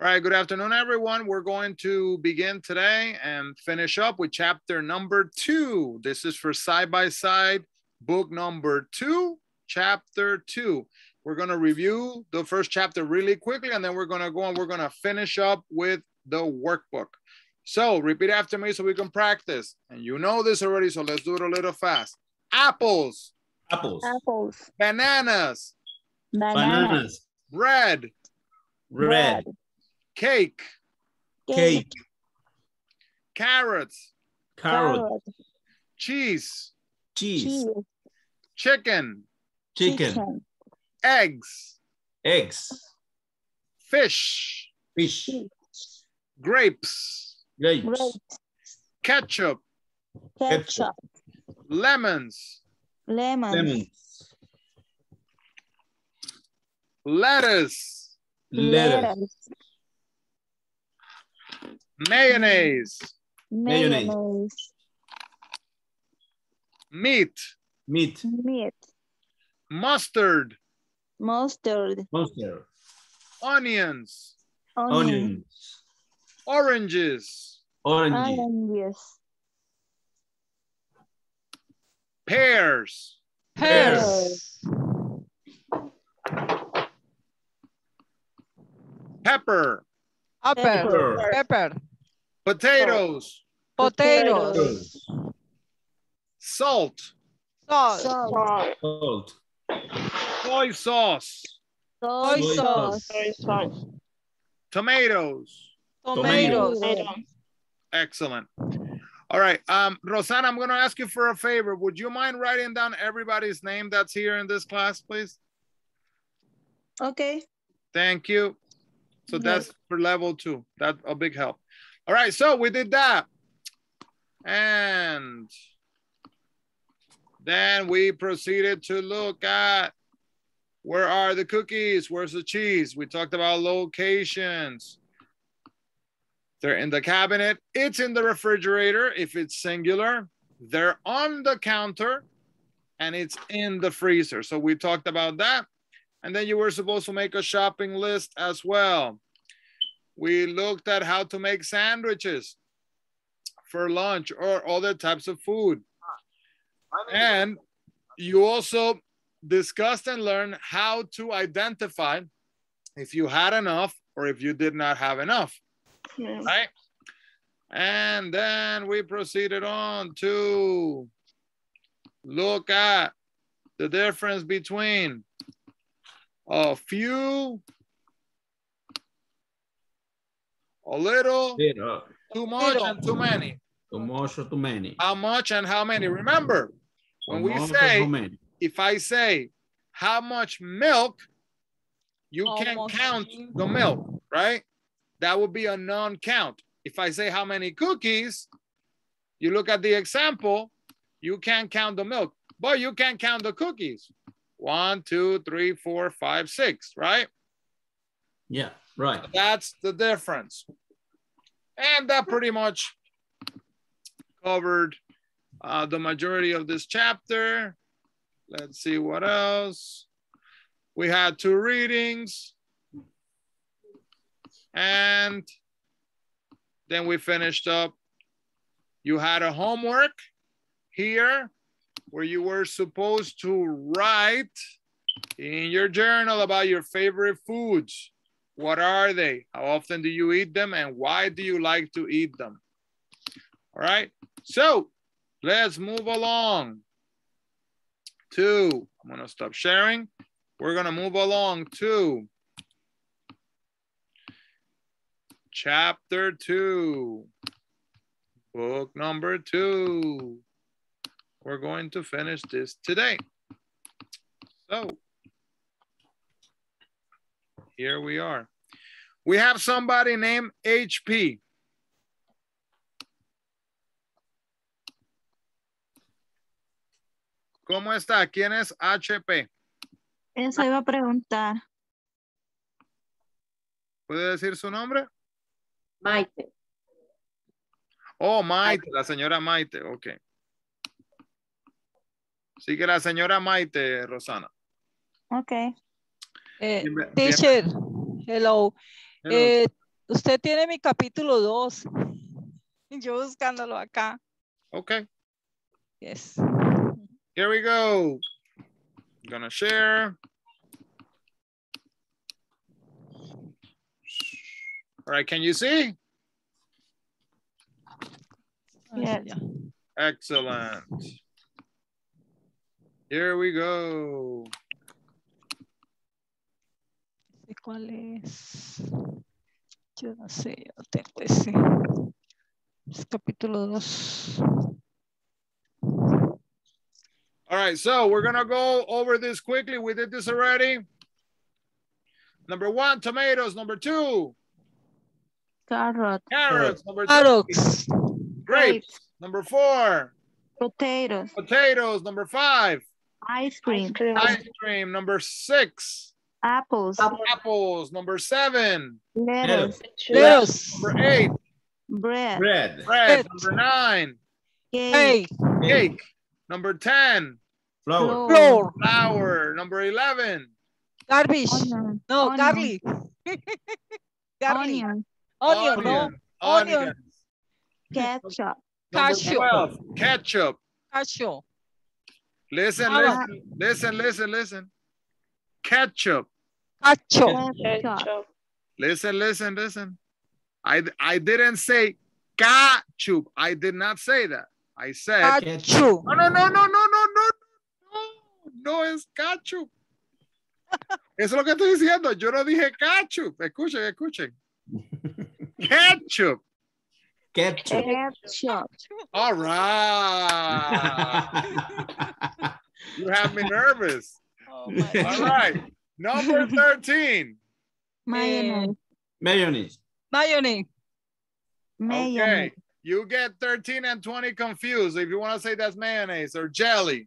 All right, good afternoon, everyone. We're going to begin today and finish up with chapter number two. This is for side by side, book number two, chapter two. We're going to review the first chapter really quickly, and then we're going to go and we're going to finish up with the workbook. So repeat after me so we can practice. And you know this already, so let's do it a little fast. Apples. Apples. Apples. Bananas. Bananas. Bananas. Bread. Red. Cake. Cake. Carrots. Carrot. Cheese. Cheese. Cheese. Chicken. Chicken. Eggs. Eggs. Fish. Fish. Fish. Grapes. Grapes. Grapes. Ketchup. Ketchup. Lemons. Lemons. Lemons. Lettuce. Lettuce. Mayonnaise. Mayonnaise. Mayonnaise. Meat. Meat. Meat. Mustard. Mustard. Mustard. Onions. Onion. Onions. Oranges. Oranges. Oranges. Pears. Pears. Pepper. Apple, Pepper. pepper, Potatoes. potatoes, Salt. salt, Salt. Salt. Soy sauce. Soy Soy sauce. Tomatoes. tomatoes, Excellent. All right. Um, Rosanna, I'm going to ask you for a favor. Would you mind writing down everybody's name that's here in this class, please? Okay. Thank you. So Yes. that's for level two. That's a big help. All right, so we did that. And then we proceeded to look at where are the cookies? Where's the cheese? We talked about locations. They're in the cabinet. It's in the refrigerator if it's singular. They're on the counter and it's in the freezer. So we talked about that. And then you were supposed to make a shopping list as well. We looked at how to make sandwiches for lunch or other types of food. And you also discussed and learned how to identify if you had enough or if you did not have enough, right? And then we proceeded on to look at the difference between a few, a little, Little. too much, and too many. Too much or too many. How much and how many? Remember, when we say, if I say how much milk, you How can much count milk? the milk, right? That would be a non-count. If I say how many cookies, you look at the example, you can't count the milk, but you can count the cookies. One, two, three, four, five, six, right? Yeah, right. That's the difference. And that pretty much covered uh, the majority of this chapter. Let's see what else. We had two readings. And then we finished up. You had a homework here where you were supposed to write in your journal about your favorite foods. What are they? How often do you eat them? And why do you like to eat them? All right. So let's move along to, I'm to stop sharing. We're going to move along to chapter two, book number two. We're going to finish this today. So here we are. We have somebody named HP. ¿Cómo está? ¿Quién es HP? Eso iba a preguntar. ¿Puede decir su nombre? Maite. Oh, Maite, la señora Maite, ok. Sí que la señora Maite, Rosana. Ok. Eh, teacher, hello. Hello. Eh, Usted tiene mi capítulo 2. Yo buscándolo acá. Okay, Yes. here we go. gonna share. All right, can you see? Ah, Yes. ya. Excellent. Here we go. sé cuál es. Yo no sé, yo no tengo ese. Es capítulo 2. All right, so we're gonna go over this quickly. We did this already. Number one, tomatoes. Number two, Carrot, carrots. Number three, Carrots. grapes. Number four, potatoes, potatoes. Number five, ice cream, ice cream. Number six, apples, apples. Number seven, lettuce, Lettuce. number eight, bread, Bread. bread. Bread. Number nine, cake, Hey, cake. Number 10, Flour. flour. flour. Number 11, Garbage. onion, No, onion, garlic. garlic. onion, Onion, no. onion, Onion. onion. ketchup, Number Cashew. 12, ketchup. Listen, listen, listen, listen, listen. Ketchup. Cacho. ketchup, Listen, listen, listen. I I didn't say ketchup. I did not say that. I said Cacho. no, no, no, no, no, no, no, no, no es ketchup. Eso es lo que estoy diciendo. Yo no dije ketchup. Escuchen, escuchen. Ketchup. Ketchup. ketchup, All right. You have me nervous. Oh my All God. right. Number 13. mayonnaise, Mayonnaise. Mayonnaise. mayonnaise, Okay. You get 13 and 20 confused if you want to say that's mayonnaise or jelly.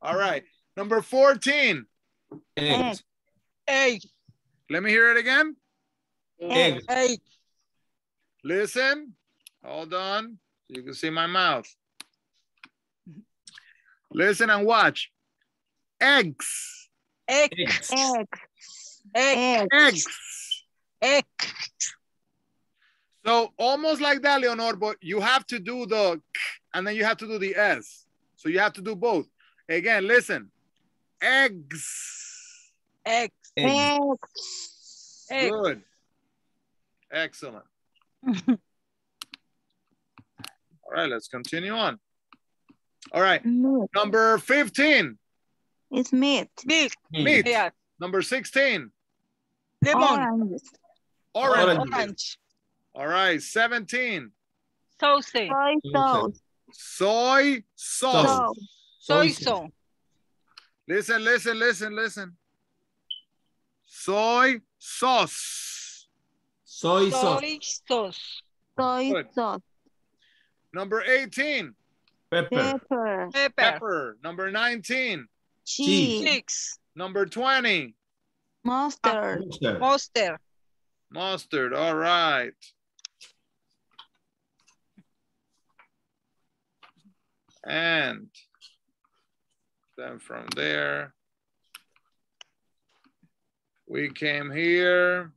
All right. Number 14. Eggs. Egg. Let me hear it again. Eggs. Egg. Listen. Hold on. You can see my mouth. Listen and watch. Eggs. Egg. Eggs. egg, Egg. egg, Eggs. Egg. So almost like that, Leonor, but you have to do the k and then you have to do the S. So you have to do both. Again, listen. Eggs. Egg. Eggs. eggs, Good. Excellent. All right, let's continue on. All right, number 15. It's meat, Milk. Meat. Yeah. Number 16. Lemon. orange, Orange. Orange. Orange. All right, 17. Sausage. soy sauce, Soy sauce. sauce, Soy sauce. sauce. Listen, listen, listen, listen. Soy sauce. Soy sauce. Soy sauce. soy sauce, Number 18. Pepper. pepper, Pepper. Pepper. Number 19. Cheese, Six. Number 20. mustard, ah, Mustard. Mustard. Mustard. All right. And then from there, we came here.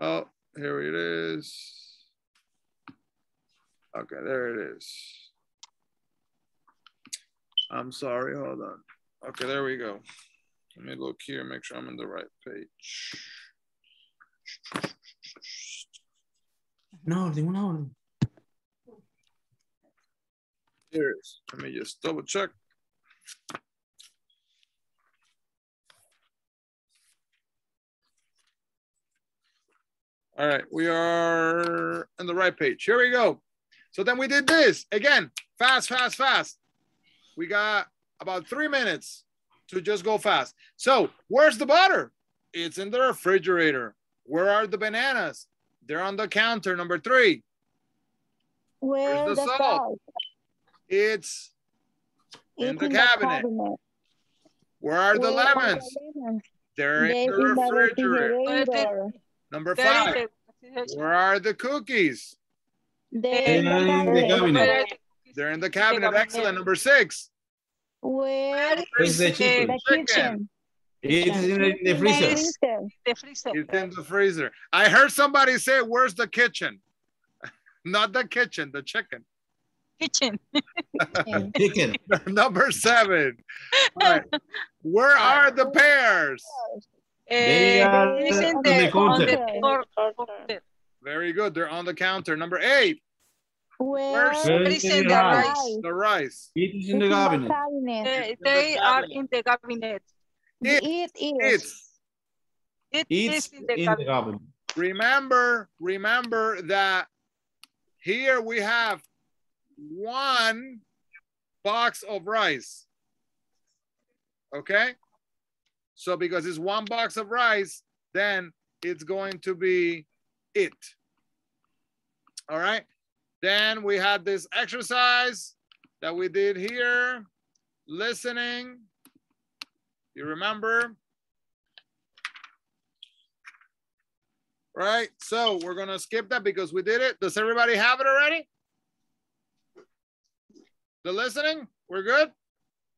Oh, here it is. Okay, there it is. I'm sorry, hold on. Okay, there we go. Let me look here, make sure I'm on the right page. No, de una orden. Here it is. Let me just double check. All right, we are on the right page. Here we go. So then we did this again, fast, fast, fast. We got about three minutes to just go fast. So where's the butter? It's in the refrigerator. Where are the bananas? They're on the counter, number three. where's the the salt? salt? It's in It's the cabinet. where are the Where are lemons? the lemons? They're They in the in the refrigerator. refrigerator. Number five. Where are the cookies? They In in the the cabinet. Cabinet. They're in the cabinet. cabinet. Excellent. Number six. Where Where's the chicken? the kitchen? It is in the, the freezer. Freezer. The freezer. It's in the freezer. I heard somebody say, where's the kitchen? Not the kitchen, the chicken. Kitchen. Chicken. Number seven. All right. Where are the pears? They Eh, are on the, the on the counter. Very good. They're on the counter. Number eight, Where Where's- It is is the in the rice? rice. the rice. It is in the It's cabinet. cabinet. They, in the they are in the cabinet. It- It is. It's It It's is in the in the cabinet. cabinet. remember, remember that here we have one box of rice. Okay? So because it's one box of rice, then it's going to be it. All right. Then we had this exercise that we did here, listening. You remember? Right? So we're going to skip that because we did it. Does everybody have it already? The listening? We're good?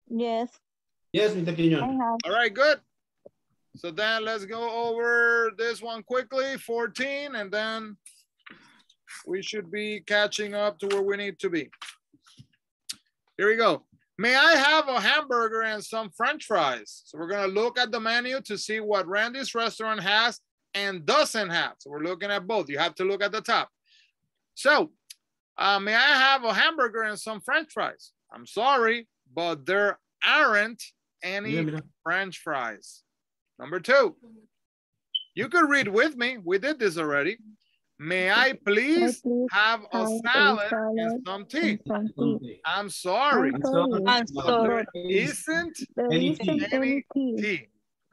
Yes, Yes, Mr. I Quiñones. All right, good. So then let's go over this one quickly, 14, and then we should be catching up to where we need to be. Here we go. May I have a hamburger and some french fries? So we're gonna look at the menu to see what Randy's restaurant has and doesn't have. So we're looking at both. You have to look at the top. So uh, may I have a hamburger and some french fries? I'm sorry, but there aren't any. French fries. Number two, you could read with me. We did this already. May I please please have a have a salad salad and some tea? and some tea. I'm sorry, I'm sorry. I'm sorry. there is- isn't There Any isn't tea. any tea. tea.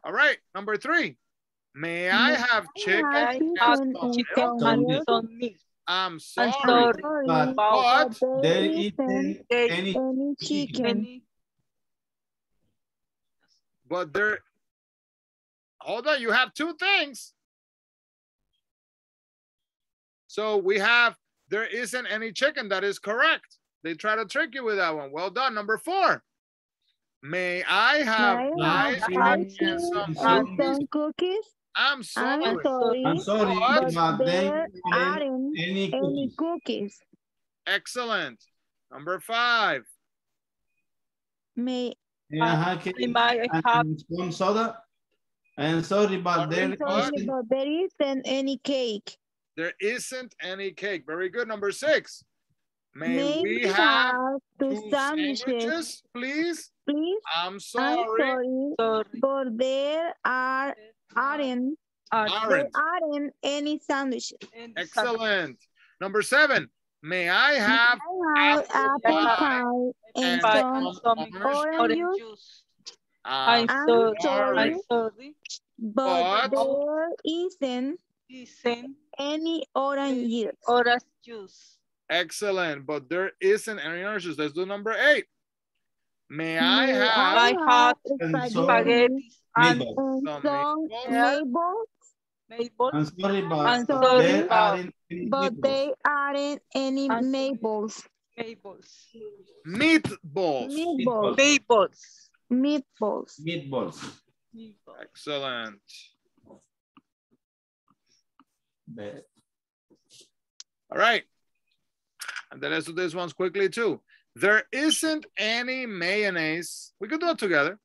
All right, number three. May I May have chicken have and chicken some and some Some milk. I'm sorry, I'm sorry, sorry. But but But there there isn't isn't They- any any chicken. chicken. But there. Hold on, you have two things. So we have there isn't any chicken. That is correct. They try to trick you with that one. Well done. Number four. May I have May ice cream and some cream And cookies? some cookies. I'm I'm sorry. sorry, I'm sorry, But but there there aren't aren't any any cookies. cookies. Excellent. Number five. May May I have, I have some soda? I'm sorry, but there I'm sorry, isn't but there isn't any cake. There isn't any cake. Very good. Number six. May, May we have two two sandwiches, sandwiches, please? please? I'm I'm sorry. sorry, sorry. but there are aren't Are Aren't. there aren't any sandwiches. Excellent. Number seven. May I have I have apple apple pie pie and and Pie some some some orange orange orange juice. juice. I'm I'm I'm sorry. sorry, I'm sorry. but But- there isn't Listen, any orange juice. orange juice. excellent, but there isn't any oranges. Let's do number eight. May I May have I have and some spaghetti Spaghetti and some some meatballs? maple, maple. I'm sorry, but I'm sorry, there but- aren't but they aren't any I'm maples. Maples. meatballs? Meatballs. Maples. Meatballs. Meatballs. Meatballs. Excellent. Bad. All right. And then let's do this ones quickly too. There isn't any mayonnaise. We could do it together.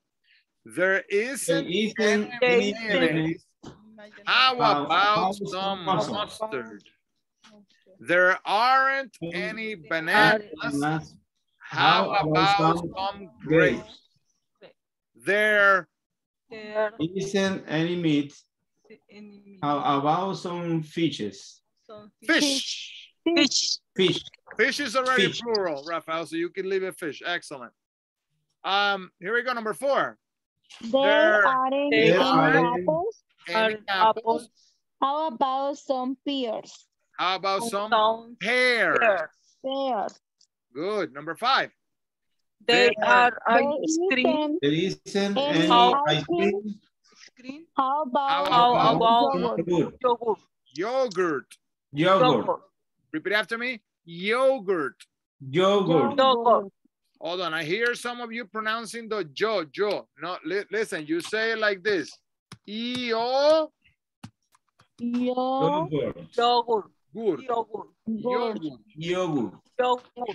There There isn't isn't any any mayonnaise. How How about about some some mustard? mustard? There aren't any bananas. bananas. How How about about some some grapes? There There Isn't any meat. Any. How about some fishes? Some fish. Fish. Fish. Fish is already Fish. plural, Rafael, so you can leave it fish. Excellent. Um, here we go, number four. There There- aren't There aren't- apples. Any Are apples? apples. How about some pears? How about some Some pears? pears. Pears. Good. Number five. They There- are There ice cream. There isn't Any any ice cream. Screen. How about, How about yogurt? Yogurt. Yogurt. Yogurt. Yogurt. Yogurt. Repeat after me. Yogurt. Yogurt. Yogurt. Hold on. I hear some of you pronouncing the yo, yo. No, li- listen, you say it like this. E-O, Yo, Yogurt. Yogurt. good. Yogurt. good. Yogurt. Yogurt.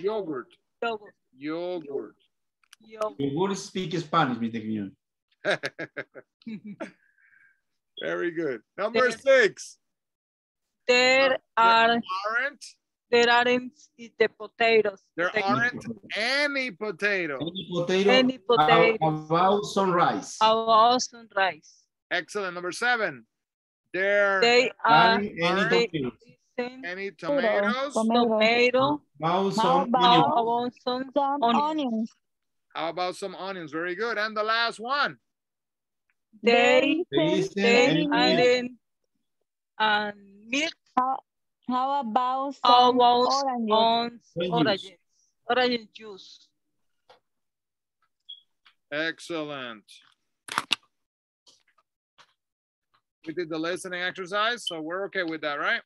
Yogurt. Yogurt. Yogurt. Yogurt. Yogurt. Yogurt speak Spanish, Mr. Quiñones. Very good. Number There- six. There are Aren't, there aren't the potatoes. there Potato- aren't any potatoes. Any potato, Any potatoes. about some rice. About some rice. Excellent. Number seven. There They are Any, any aren't they potato. isn't any tomatoes. Tomato. tomato. About How some about- onion. About some Some Onions. onions. How about some onions? Very good. And the last one. They There isn't they any aren't and milk How, how about How some about oranges? on Orange oranges. Orange juice. Excellent. We did the listening exercise, so we're okay with that, right?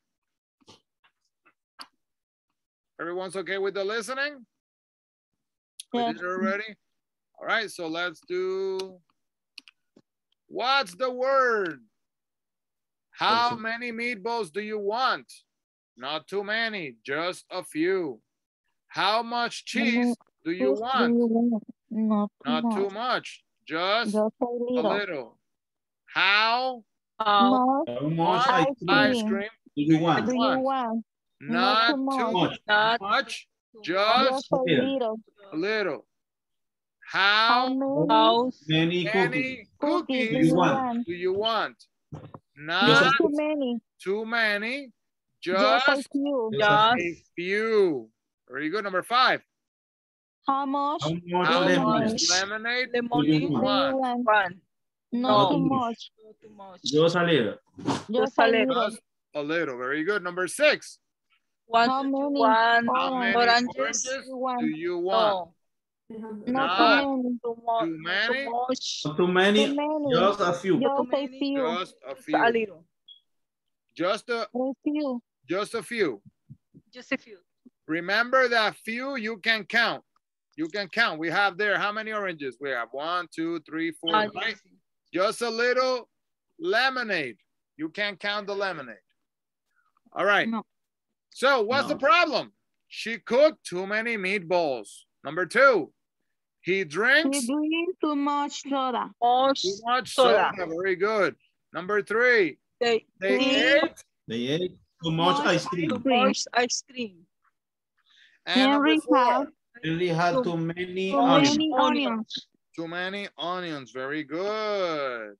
Everyone's okay with the listening? We Yeah. did it already? All right, so let's do, what's the word? How many meatballs do you want? Not too many, just a few. How much mm-hmm. cheese do you want? Not too Not too much. much, just Just a a little. little. How How much much ice ice cream ice cream. cream do you want? do you want? want? Not too too much. not much, just Just a little. little. a little. How How many Many cookies. cookies do you want? want? do you want? Not Not too many. too many, Just a few. Just a a few. Very good. Number five. How much How much How lemon? much lemonade Do you lemonade you want? want? want? one. Not No. too much. Not too much. Just a little. Just a a little. little. Just a little. Very good. Number six. One How many one How many oranges oranges? oranges you want? do you want? No. Not Not too many. Too much. Too many? Too much. Not too many. Too many. Just a few. Just a many. few. Just a Just a few. little. Just a A few. just a few. Just a few. Remember that few you can count. You can count. We have there how many oranges? We have one, two, three, four, right? Just a little lemonade. You can't count the lemonade. All right. No. So what's the problem? She cooked too many meatballs. Number two, he You drinks drink too much soda. Much too much soda. soda. Very good. Number three, they they Eat ate. They ate too much Much ice cream. too much ice cream. And number Henry four, have Henry had too many too onions. many Onions. onions. too many onions. Very good.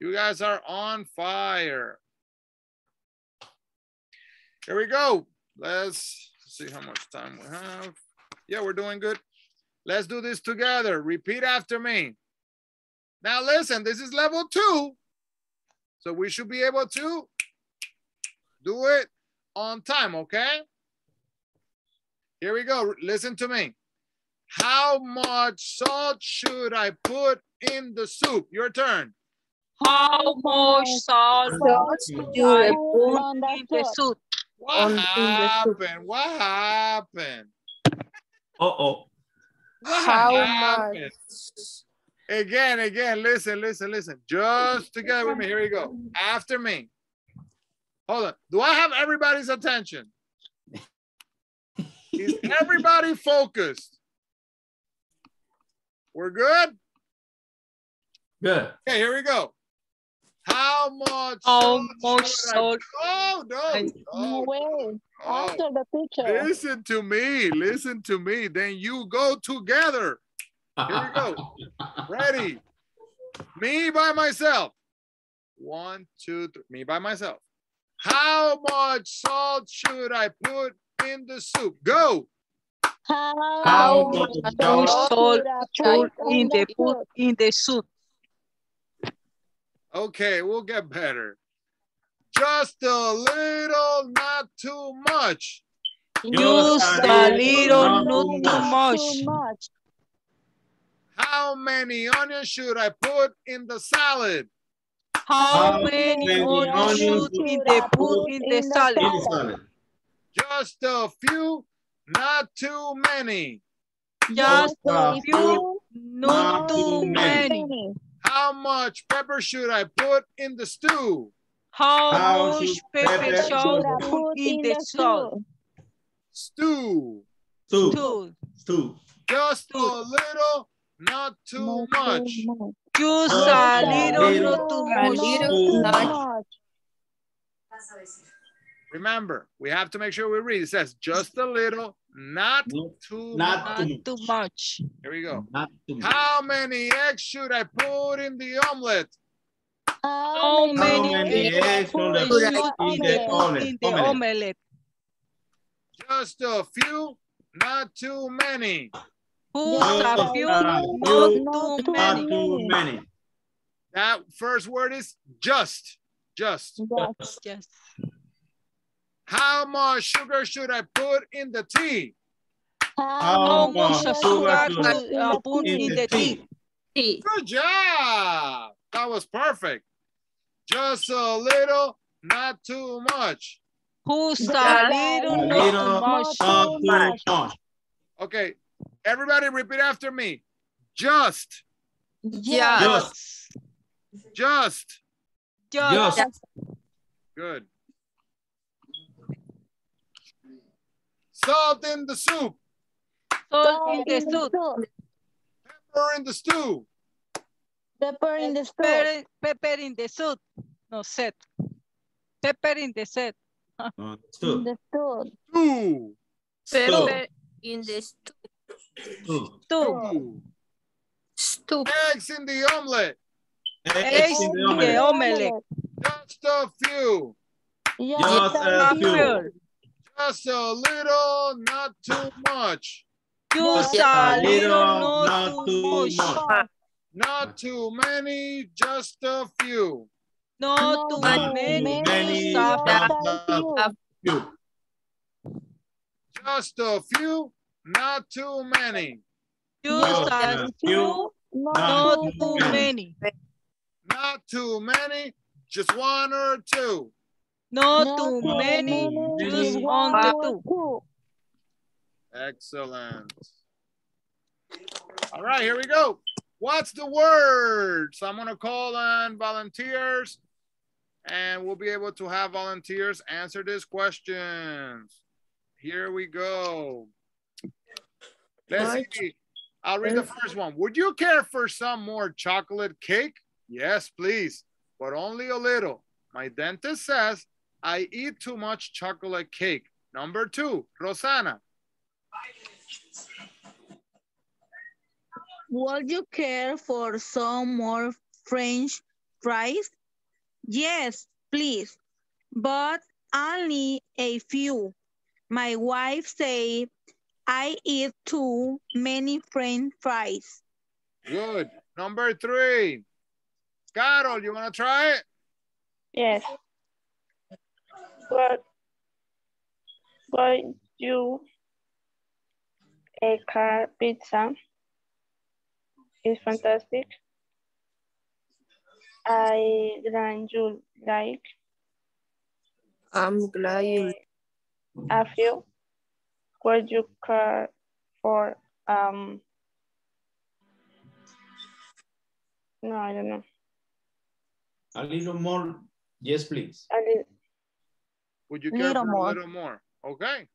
You guys are on fire. Here we go. Let's see how much time we have. Yeah, we're doing good. Let's do this together. Repeat after me. Now listen, this is level two. So we should be able to do it on time, okay? Here we go. Listen to me. How much salt should I put in the soup? Your turn. How much salt Salt should I put in the soup. soup? What On- in the soup. happened? What happened? Uh-oh. What How happened? Again, again, listen, listen, listen. Just together with me. Here we go. After me. Hold on. Do I have everybody's attention? Is everybody focused? We're good? Good. Okay, here we go. How much How salt much should I- salt? Oh, no, No no, way. After the picture. Listen to me. Listen to me. Then you go together. Here we go. Ready? Me by myself. One, two, three. Me by myself. How much salt should I put in the soup? Go. How, How much much salt should I Put put in the put in the soup. Okay, we'll get better. Just a little, not too much. Just a little, not too much. Too much. How many onions should I put in the salad? How How many many onions onions should in I put put in in the the salad? In the salad. Just a few, not too many. Just a a few, few, not too many. How much pepper should I put in the stew? How How much should pepper pepper should Should I I put put in the salt? Stew. Two. Two. Two. Just a Two. little, not too much. Use Just a a little, little, not too A much. little, not Remember, we have to make sure we read. It says just a little, not No, too not much. Too much. Here we go. Not too much. How many eggs should I put in the omelet? How many many eggs eggs should I put put in the in the omelet? omelet? In the Omelet. Just a few, not too many. Just a few, a not too not Not many. too many. That first word is just. Just. Yes. Yes. How much sugar should I put in the tea? How much much sugar sugar should uh, put in in the the tea? Tea. Good job. That was perfect. Just a little, not too much. Who's a little, not little, too much? Not too much. much. Okay, everybody repeat after me. Just, Yes. just. Just. Just. Good. Salt in the soup, Salt in the soup. pepper in the stew, Pepper in the stew. Pepper, pepper in the soup. No, set. Pepper in the set. Uh, In the stew. stew, Stew. Pepper in the stew. Two. Two. stew. Stew. Eggs in the omelet, Eggs in the omelette. just a few, Just a few. Pepper. just a little, not too much. Use Just a a little, little, not too much. Not ah. too many, just a few. Not too Not many. many, just a few. Just a few, not too many. Just a a few, not too many. Not too many, just one or two. Not too many. Use on the two. Excellent. All right, here we go. What's the word? So I'm going to call on volunteers and we'll be able to have volunteers answer these questions. Here we go. Let's see. I'll read the first one. Would you care for some more chocolate cake? Yes, please, but only a little. My dentist says I eat too much chocolate cake. Number two, Rosanna. Would you care for some more French fries? Yes, please, but only a few. My wife say I eat too many French fries. Good. Number three. Carol, you want to try it? Yes. But but you a car pizza is fantastic. I glad you like I'm glad you a few. Would you care for um no I don't know. A little more. Yes, please. A little, Would you care Little for more. a little more? Okay,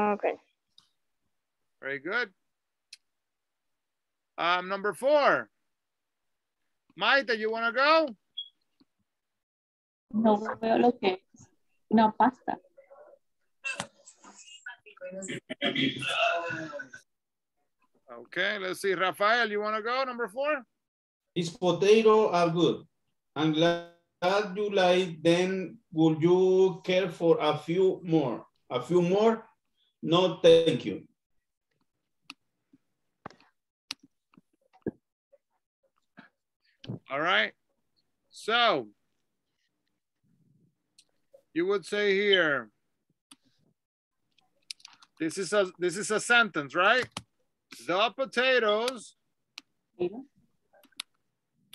okay. very good. Um, number four. Maite, you want to go? No veo lo que es una pasta. Okay, let's see. Rafael, you want to go? Number four? These potato are good. I'm glad you like them. Would you care for a few more? A few more? No, thank you. All right. So you would say here, this is a this is a sentence, right? The potatoes Potato.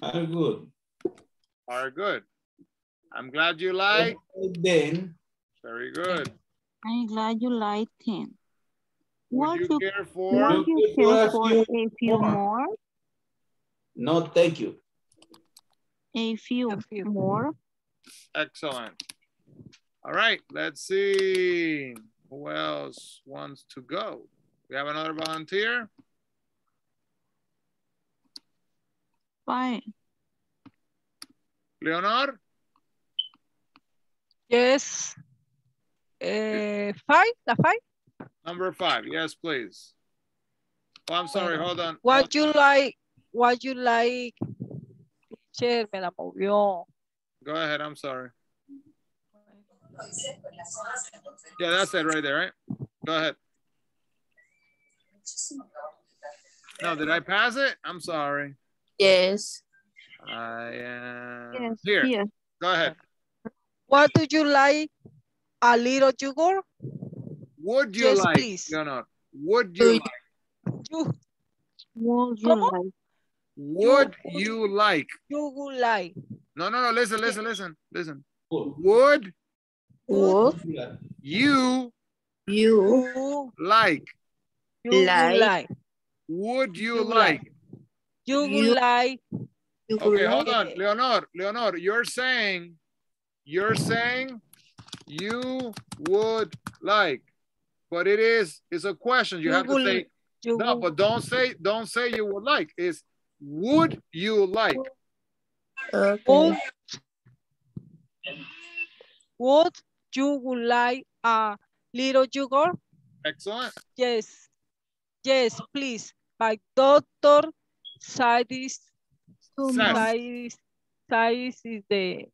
Are good. are good. I'm glad you like. Then Very good. I'm glad you like them. Would you you, care for? would you You care for a few more. more? No, thank you. A few, A few. more? Excellent. All right, let's see. Who else wants to go? We have another volunteer. Fine. Leonor? Yes. Eh, five, la five. Number five. Yes, please. Oh, I'm sorry. Hold on. What you like, what you like. Teacher, me la movió. Go ahead. I'm sorry. Yeah, that's it right there, right? Go ahead. No, did I pass it? I'm sorry. Yes. I am Yes, here. yes. Go ahead. What do you like? A little sugar? Would you Yes, like, please. Leonor? Would you Do like? You, Would you ¿Cómo? like? Would you like? you would like. No, no, no. Listen, listen, listen, listen. Would Would you you You, like? you Like. like. Would you You would like? You would You- like. you Okay, would hold like? on, Leonor. Leonor, you're saying, you're saying, you would like, but it is, it's a question. You You have to say You no, but don't say, don't say you would like. It's would you like? Okay. would, would you would like a little sugar? Excellent. Yes. Yes, please. My doctor said this Too much. size, size is the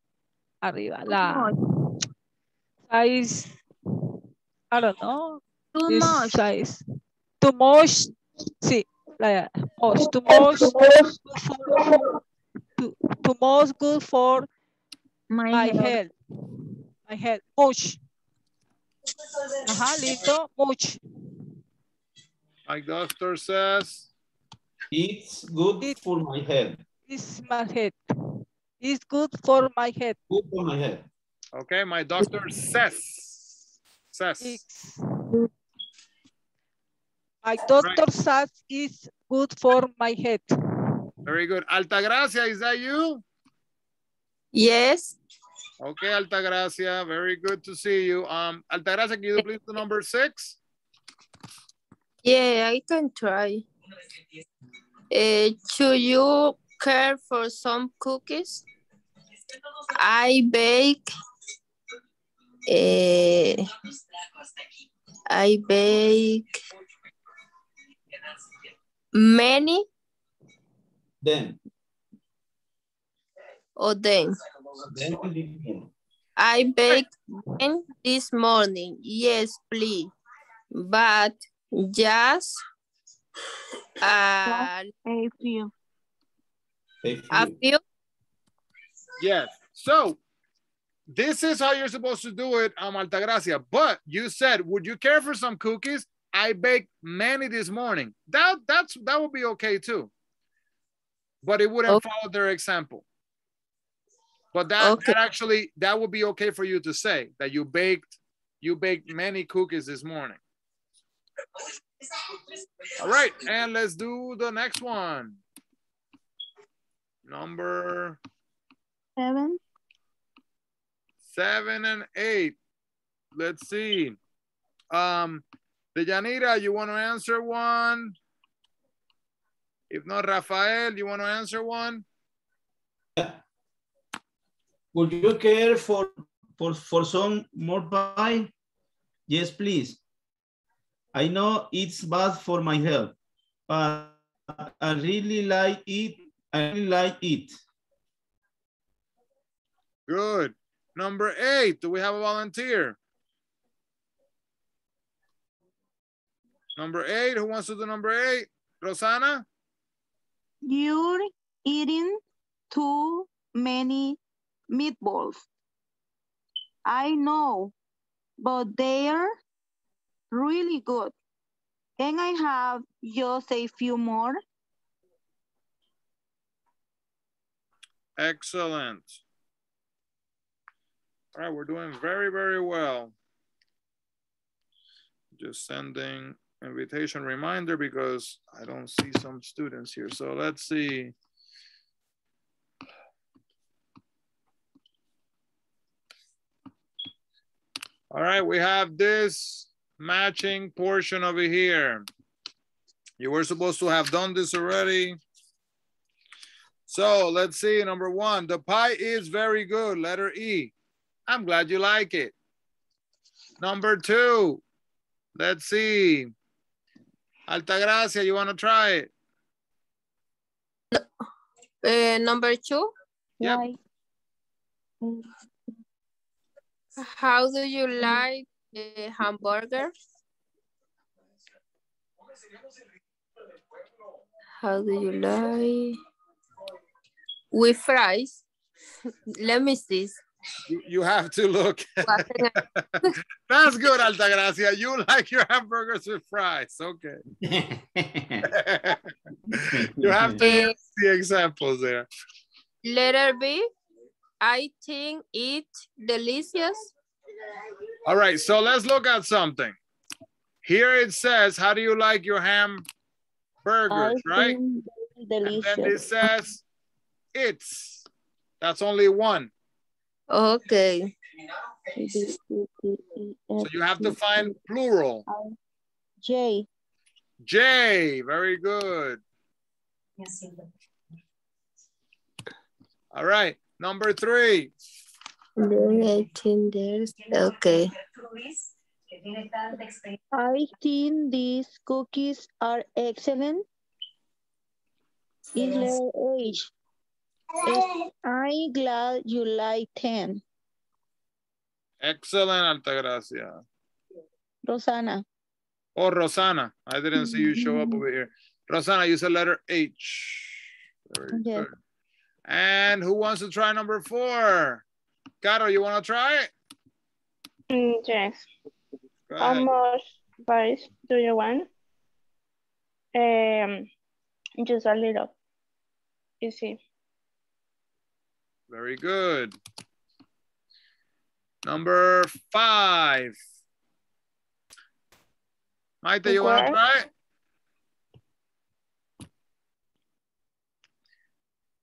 arriba, la much. size, I don't know, Too much. size. Too much, sí, la much, too much, good for, too, too good for My, my head. health. My health, much. Ajá, listo, much. My doctor says, It's good It- for my head. It's my head. It's good for my head. Good for my head. okay, my doctor says, says. It's, my doctor says it's good for my head. Very good. Altagracia, is that you? Yes. Okay, Altagracia, very good to see you. Um, Altagracia, can you please do number six? Yeah, I can try. Uh, should you care for some cookies? I bake. Uh, I bake many Then, of them. then. I baked them this morning. Yes, please. But just uh, A few. A a few. few. Yes. So this is how you're supposed to do it, um, Altagracia. But you said, would you care for some cookies? I baked many this morning. That that's that would be okay too. But it wouldn't Okay. follow their example. But that, Okay. that actually that would be okay for you to say that you baked you baked many cookies this morning. All right, and let's do the next one. Number Seven. seven and eight. Let's see. Um, Deyanira, you want to answer one? If not, Rafael, you want to answer one? Would you care for, for, for some more pie? Yes, please. I know it's bad for my health, but I really like it. I really like it. Good. Number eight, do we have a volunteer? Number eight, who wants to do number eight? Rosanna? You're eating too many meatballs. I know, but they're really good. Can I have just a few more? Excellent. All right, we're doing very, very well. Just sending invitation reminder because I don't see some students here. So let's see. All right, we have this matching portion over here. You were supposed to have done this already. So let's see, number one, the pie is very good, letter E. I'm glad you like it. Number two, let's see. Altagracia, you wanna try it? Uh, number two, Yep. Why? How do you like the hamburger? How do you like with fries? Let me see. You, you have to look. What can I- That's good, Altagracia. You like your hamburgers with fries. Okay. you have to use the examples there. letter B, I think it delicious. All right, so let's look at something. Here it says, how do you like your ham burgers, I right? think very And then it says, it's. That's only one. Okay. So you have to find plural. J. J, very good. All right, number three. I think there's okay. I think these cookies are excellent. Is letter H. Is- I'm glad you like them. Excellent, Altagracia. Rosana. Oh, Rosana. I didn't see you show up over here. Rosana, use the letter H. Very Yes. good. And who wants to try number four? Caro, you want to try it? Mm, yes. Go How much rice do you want? Um, just a little. Easy. Very good. Number five. Maite, you want to try it?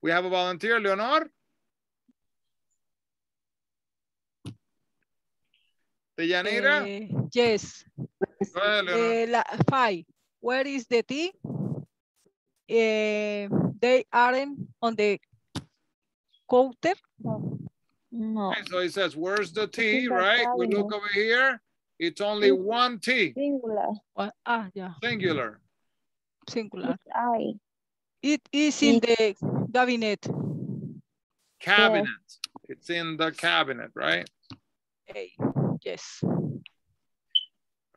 We have a volunteer, Leonor. Deyanira? Eh, yes. Go ahead, Leonor. Eh, la, five. Where is the tea? Eh, they aren't on the counter. No. Okay, so he says, where's the T, right? We look over here. It's only It's- one T, Singular. What? Ah, yeah, singular. singular. It's I. It is in the cabinet. Cabinet. It's in the cabinet, right? A. Yes.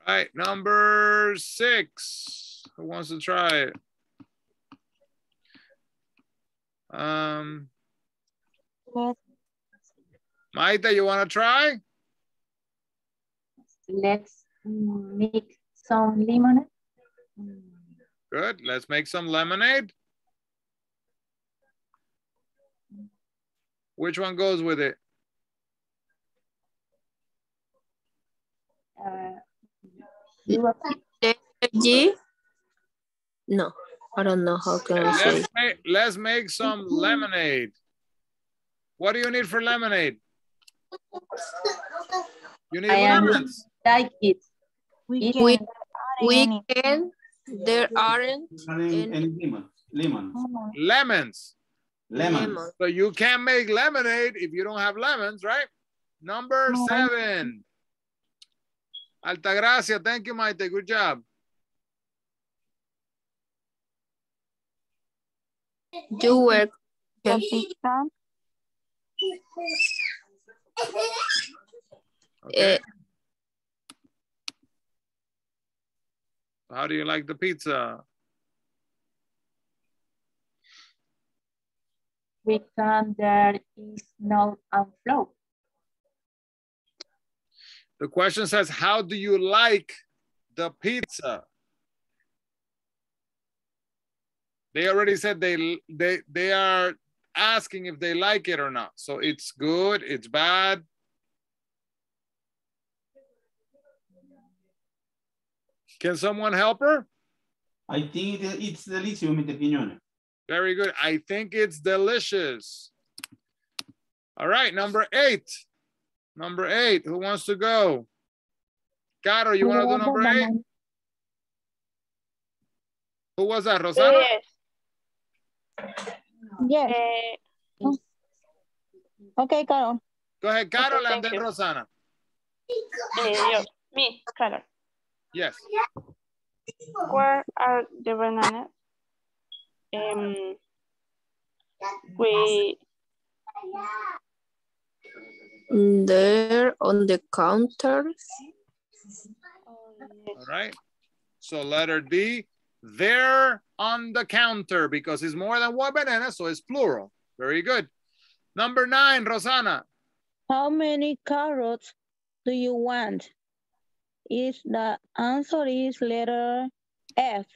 Right, number six. Who wants to try it? Um, Yes. Maite, you want to try? Let's make some lemonade. Good. Let's make some lemonade. Which one goes with it? Uh, you G. No, I don't know how can I say. Make, let's make some lemonade. What do you need for lemonade? You need I lemons. like it. We We- can. We can, there aren't Any, any lemon, lemon, Lemons. lemon. lemons. So you can't make lemonade if you don't have lemons, right? Number No. seven. Altagracia, thank you, Maite. Good job. You were. Capitán. Okay. Eh, How do you like the pizza? We can, there is no flow. The question says, how do you like the pizza? They already said they they they are asking if they like it or not. So it's good, it's bad. Can someone help her? I think it's delicious, Mr. Quiñones. Very good. I think it's delicious. All right, number eight. Number eight. Who wants to go? Caro, you want to do number eight? Who was that? Rosana? Yes. Yes. Eh, Okay, Carol. Go ahead, Carol, Okay, and then you. Rosana. eh, me, Carol. Yes. Where are the bananas? Um, we, There on the counter. All right. So letter D, they're on the counter because it's more than one banana, so it's plural. Very good. Number nine, Rosana. How many carrots do you want? Is the answer is letter F.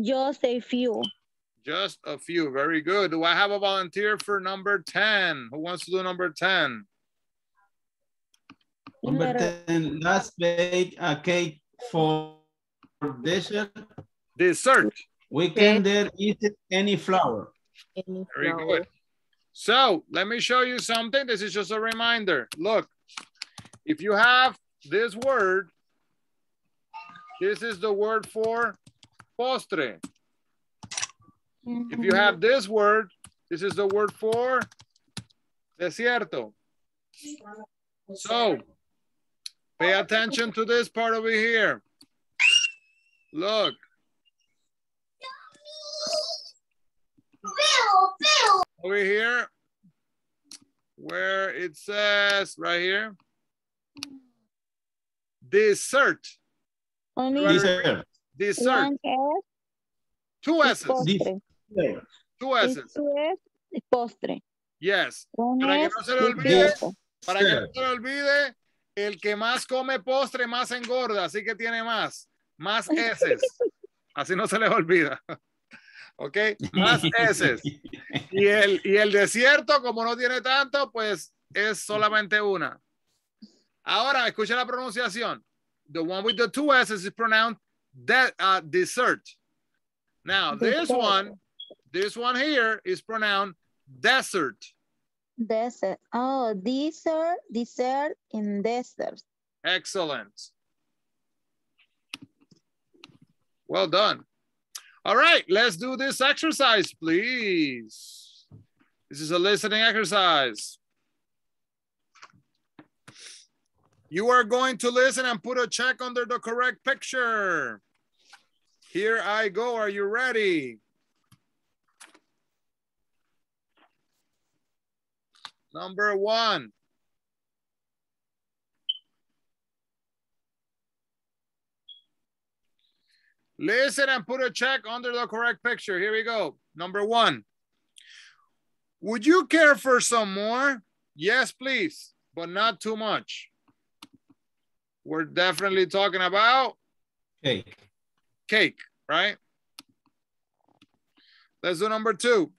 Just a few. Just a few. Very good. Do I have a volunteer for number 10? Who wants to do number 10? Number 10, let's bake a cake for dessert. Dessert. We can there eat any flour. Any Very flour. good. So let me show you something. This is just a reminder. Look, if you have this word, this is the word for postre. If you mm-hmm. have this word, this is the word for desierto. So pay attention to this part over here. Look. Over here, where it says right here, dessert, Only Dessert. dessert, S two S's, postre. two S's, S postre. yes. Para que S no se le olvide. Para que no se le olvide, el que más come postre más engorda, así que tiene más, más S's. Así no se les olvida. ¿Ok? Más S's. Y el, y el desierto, como no tiene tanto, pues es solamente una. Ahora, escucha la pronunciación. The one with the two S's is pronounced de uh, dessert. Now, this one, this one here is pronounced desert. Desert. Oh, dessert, dessert in desert. Excellent. Well done. All right, let's do this exercise, please. This is a listening exercise. You are going to listen and put a check under the correct picture. Here I go. Are you ready? Number one. Listen and put a check under the correct picture. Here we go. Number one. Would you care for some more? Yes, please, but not too much. We're definitely talking about Cake. cake, right? Let's do number two.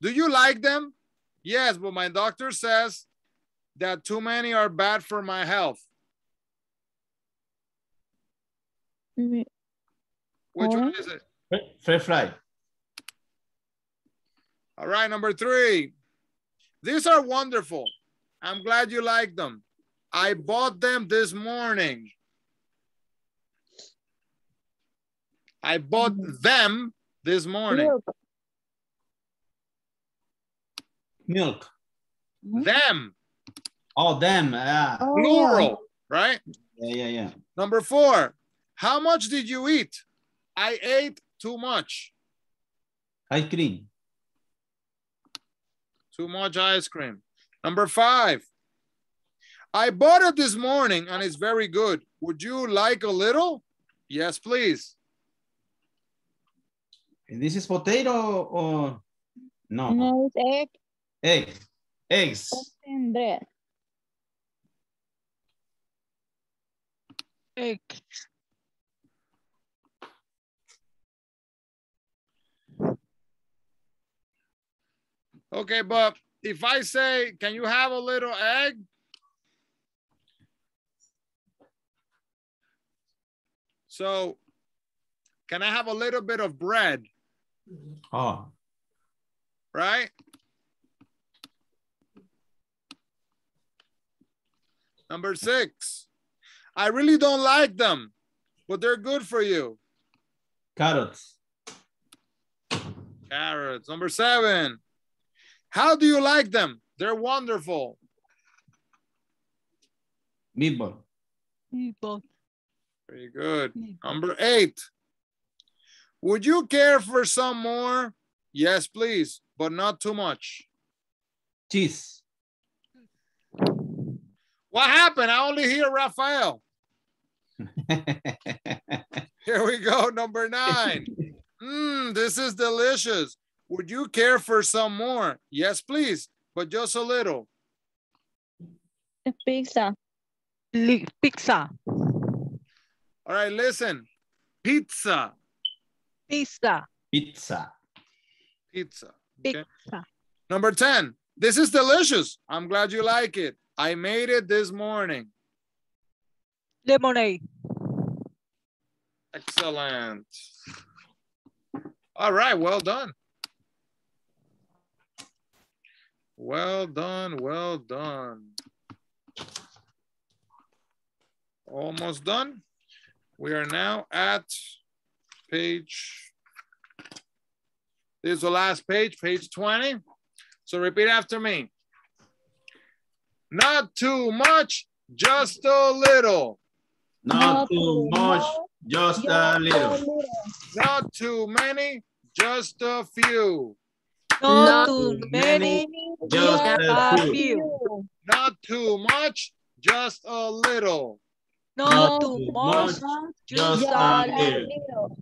Do you like them? Yes, but my doctor says that too many are bad for my health. Mm, Which one is it? French fry. All right, number three. These are wonderful. I'm glad you like them. I bought them this morning. I bought mm-hmm. them this morning. Milk. Milk. Mm-hmm. Them, Oh, them. Oh, yeah. plural, right? Yeah, yeah, yeah. Number four. How much did you eat? I ate too much. Ice cream. Too much ice cream. Number five. I bought it this morning and it's very good. Would you like a little? Yes, please. This is potato or no? No, it's egg, Eggs. Eggs. and bread. Egg. Okay, but if I say, can you have a little egg? So, can I have a little bit of bread, Oh, right? Number six, I really don't like them, but they're good for you. carrots. Carrots. Number seven, how do you like them? They're wonderful. Meatball. Meatball. Very good. Meatball. Number eight, would you care for some more? Yes, please, but not too much. Cheese. What happened? I only hear Raphael. Here we go. Number nine. Mmm, this is delicious. Would you care for some more? Yes, please, but just a little. Pizza. Pizza. All right, listen. Pizza. Pizza. Pizza. Pizza. Okay. Pizza. Number 10. This is delicious. I'm glad you like it. I made it this morning. Lemonade. Excellent. All right, well done. Well done, well done. Almost done. We are now at page, this is the last page, page 20. So repeat after me. Not too much, just a little. Not too much, just a little. Not too many, just a few. Not Not too too many. Just a a few. few. Not too much, just a little. Not Not too too much. much, Just just a a little.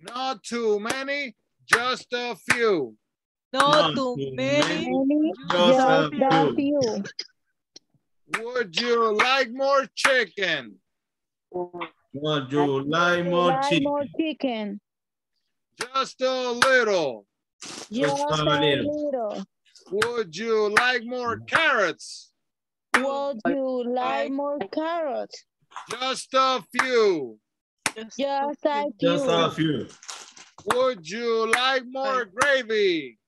Not too many, just a few. Not Not too too many. Just a few. few. Would you like more chicken? Would you like more Like chicken? more chicken. Just a little. Just a a little. little. Would you like more mm-hmm. carrots? Would you like more carrots? Just a few. Just a few. Just a few. few. Would you like more gravy?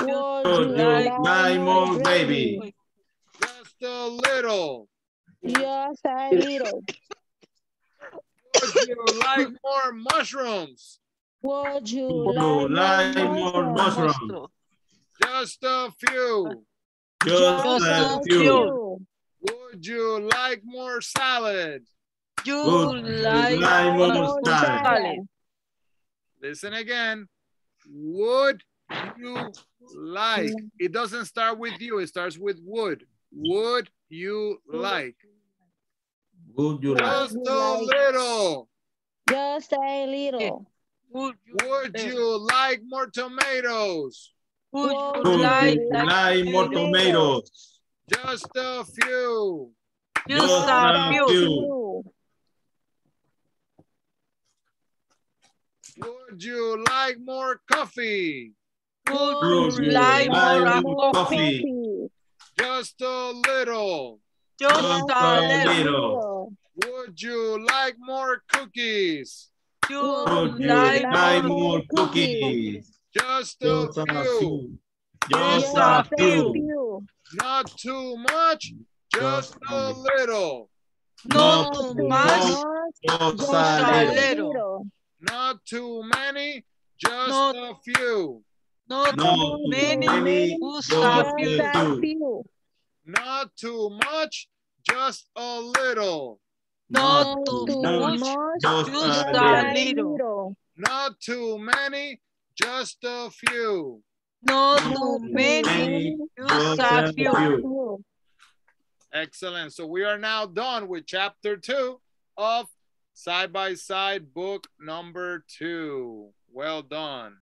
Would Would you you like more gravy? Just a little. Just a little. Would you like more mushrooms? Would you Would like like more mushrooms? mushroom? Just a few. Just Just a a few. few. Would you like more salad? You Would you like like more more salad? salad. Listen again. Would you like? Mm. It doesn't start with you, it starts with would. Would you like? Would you like? Just a little. Just a little. Would you, Would you like more tomatoes? would Would you Would like, you like more tomatoes? Just a few. just Just a a few? few. Few. Would you like more coffee? Would Would you you like like more more coffee? coffee? Just a little. Just Just a a little. little. Would you like more cookies? You Would you like like more more cookies? Just a Just a few. few. Just Just a a few. few. Not too much, just a little. not Not too too much, Just Just a a little. little. Not too many, just Not- a few. not Not too too many, many, just just a a. Just a few. few. Not too much, just a little. Not Not too too much, much. Just just a a little. little. Not too many, just a few. Not Not too too many, many, just just a a few. few. Few. Excellent. So we are now done with chapter two of side by side book number two. Well done.